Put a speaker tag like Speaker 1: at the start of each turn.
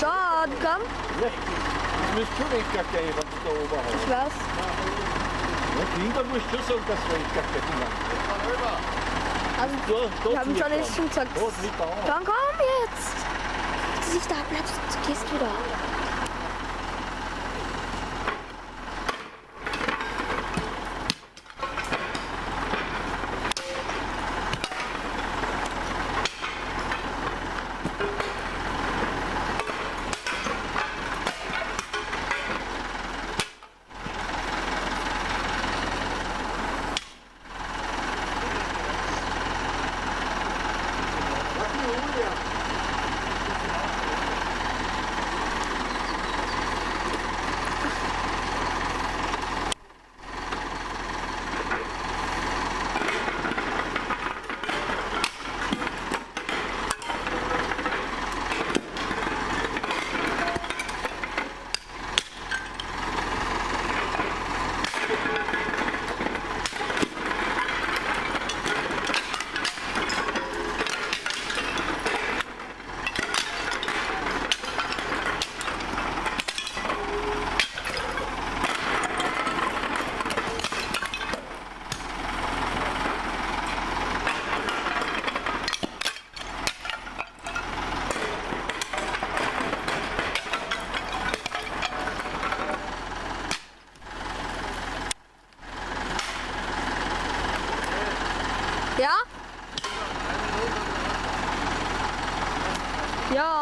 Speaker 1: John, komm.
Speaker 2: Du musst schon weggehen, wenn du da oben hast.
Speaker 1: Ich weiß.
Speaker 2: Ja, Kinder musst du schon sagen, dass du weggehen
Speaker 1: Also,
Speaker 2: Da, da
Speaker 1: wir haben schon jetzt schon gesagt. Dann komm jetzt. Dass ich da bleibst, gehst wieder. Ja.